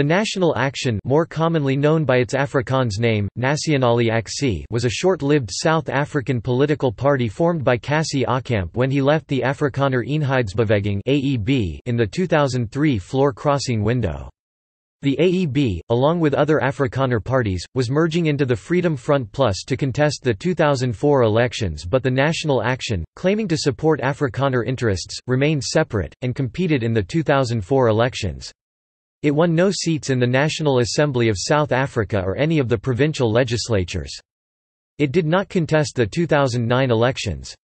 The National Action more commonly known by its Afrikaans name, Nasionale Aksie was a short-lived South African political party formed by Cassie Aucamp when he left the Afrikaner Eenheidsbeweging in the 2003 floor-crossing window. The AEB, along with other Afrikaner parties, was merging into the Freedom Front Plus to contest the 2004 elections but the National Action, claiming to support Afrikaner interests, remained separate, and competed in the 2004 elections. It won no seats in the National Assembly of South Africa or any of the provincial legislatures. It did not contest the 2009 elections.